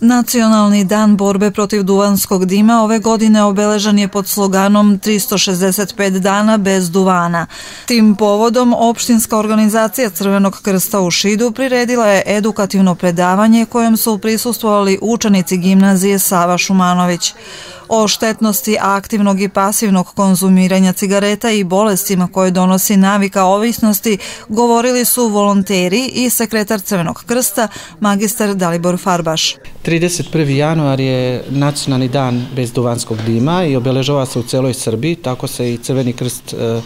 Nacionalni dan borbe protiv duvanskog dima ove godine obeležan je pod sloganom 365 dana bez duvana. Tim povodom opštinska organizacija Crvenog krsta u Šidu priredila je edukativno predavanje kojem su prisustvovali učenici gimnazije Sava Šumanović. O štetnosti aktivnog i pasivnog konzumiranja cigareta i bolestima koje donosi navika ovisnosti govorili su volonteri i sekretar Crvenog krsta, magistar Dalibor Farbaš. 31. januar je nacionalni dan bez duvanskog dima i obeležava se u celoj Srbiji, tako se i Crveni krst e, e,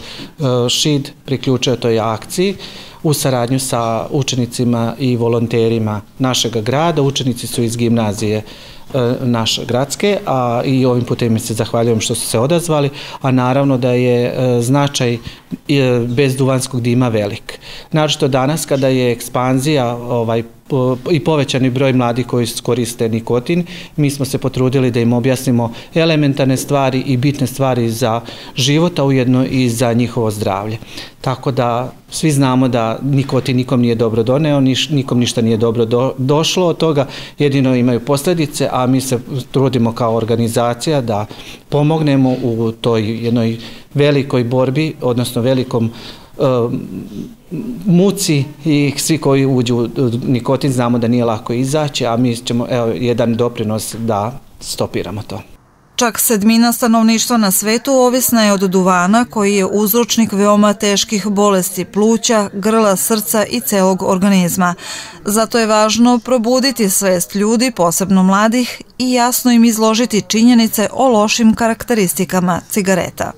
Šid priključio toj akciji u saradnju sa učenicima i volonterima našeg grada. Učenici su iz gimnazije E, naše gradske, a i ovim putem se zahvaljujem što su se odazvali, a naravno da je e, značaj e, bez duvanskog dima velik. Naravno danas kada je ekspanzija ovaj, i povećani broj mladih koji koriste nikotin. Mi smo se potrudili da im objasnimo elementarne stvari i bitne stvari za život, a ujedno i za njihovo zdravlje. Tako da svi znamo da nikotin nikom nije dobro doneo, nikom ništa nije dobro došlo od toga, jedino imaju posljedice, a mi se trudimo kao organizacija da pomognemo u toj jednoj velikoj borbi, odnosno velikom muci i svi koji uđu nikotin znamo da nije lako izaći, a mi ćemo evo, jedan doprinos da stopiramo to. Čak sedmina stanovništva na svetu ovisna je od duvana koji je uzročnik veoma teških bolesti pluća, grla, srca i celog organizma. Zato je važno probuditi svest ljudi, posebno mladih, i jasno im izložiti činjenice o lošim karakteristikama cigareta.